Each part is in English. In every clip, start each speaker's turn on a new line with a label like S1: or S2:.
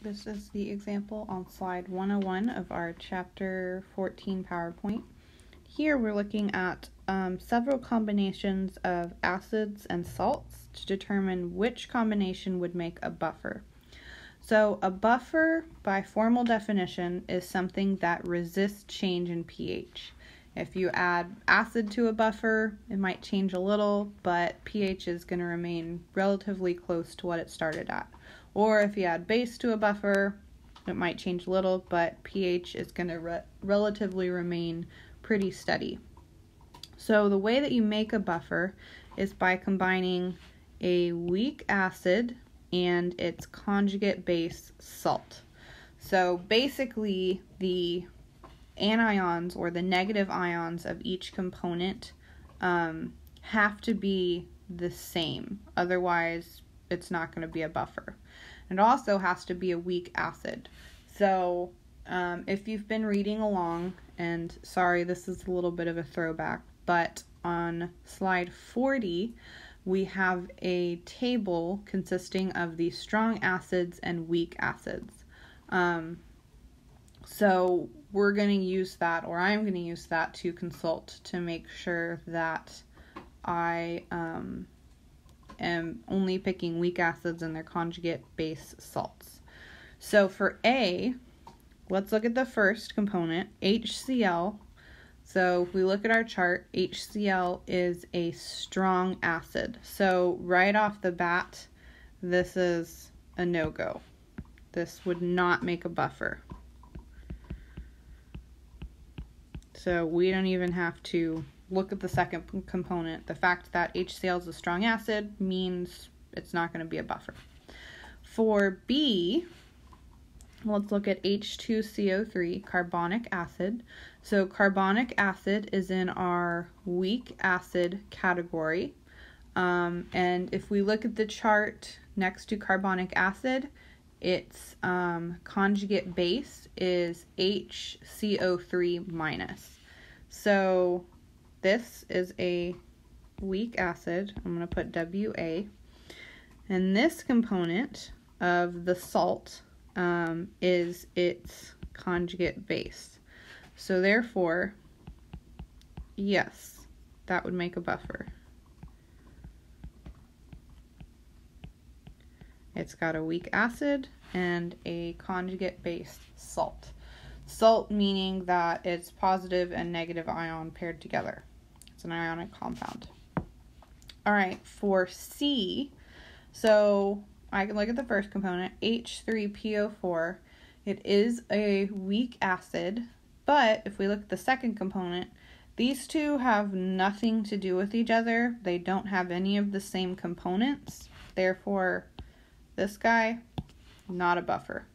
S1: This is the example on slide 101 of our chapter 14 PowerPoint. Here we're looking at um, several combinations of acids and salts to determine which combination would make a buffer. So, a buffer, by formal definition, is something that resists change in pH. If you add acid to a buffer, it might change a little, but pH is going to remain relatively close to what it started at. Or if you add base to a buffer, it might change a little, but pH is going to re- relatively remain pretty steady. So the way that you make a buffer is by combining a weak acid and its conjugate base salt. So basically the anions or the negative ions of each component um, have to be the same. Otherwise, it's not going to be a buffer. It also has to be a weak acid. So, um, if you've been reading along, and sorry, this is a little bit of a throwback, but on slide 40, we have a table consisting of the strong acids and weak acids. Um, so, we're going to use that, or I'm going to use that to consult to make sure that I um, am only picking weak acids and their conjugate base salts. So for A, let's look at the first component, HCl. So if we look at our chart, HCl is a strong acid. So right off the bat, this is a no-go. This would not make a buffer. So we don't even have to look at the second component. The fact that HCl is a strong acid means it's not going to be a buffer. For B, let's look at H2CO3, carbonic acid. So carbonic acid is in our weak acid category. Um, and if we look at the chart next to carbonic acid, its um, conjugate base is HCO3 minus. So this is a weak acid. I'm going to put WA. And this component of the salt um, is its conjugate base. So therefore, yes, that would make a buffer. It's got a weak acid and a conjugate base salt. Salt meaning that it's positive and negative ion paired together. It's an ionic compound. All right, for C, so I can look at the first component, H3PO4. It is a weak acid, but if we look at the second component, these two have nothing to do with each other. They don't have any of the same components. Therefore, this guy, not a buffer.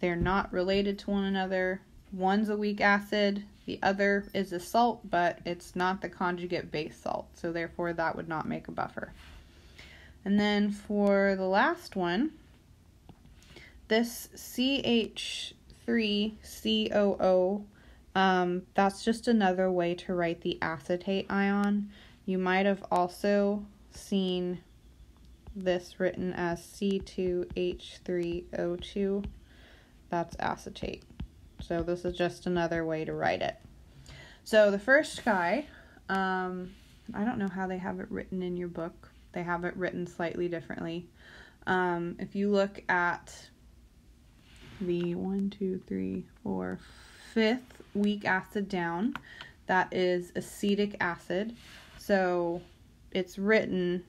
S1: They're not related to one another. One's a weak acid, the other is a salt, but it's not the conjugate base salt, so therefore that would not make a buffer. And then for the last one, this CH3COO, um, that's just another way to write the acetate ion. You might have also seen this written as C2H3O2. That's acetate. So this is just another way to write it. So the first guy, um, I don't know how they have it written in your book. They have it written slightly differently. Um, if you look at the one, two, three, four, fifth weak acid down, that is acetic acid. So it's written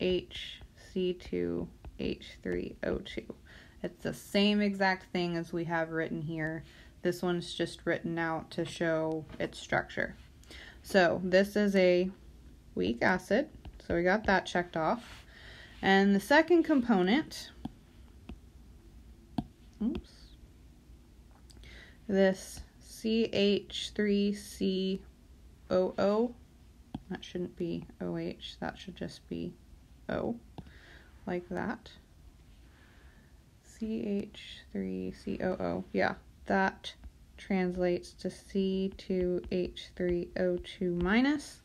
S1: HC2H3O2. It's the same exact thing as we have written here. This one's just written out to show its structure. So this is a weak acid. So we got that checked off. And the second component, oops, this CH3COO, that shouldn't be OH, that should just be O, like that. CH3COO. Yeah, that translates to C2H3O2 minus.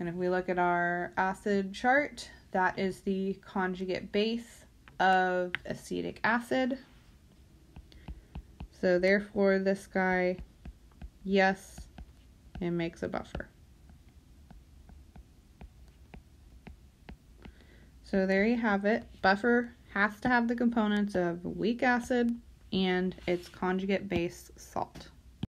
S1: And if we look at our acid chart, that is the conjugate base of acetic acid. So therefore this guy, yes, it makes a buffer. So there you have it. Buffer has to have the components of weak acid and its conjugate base salt.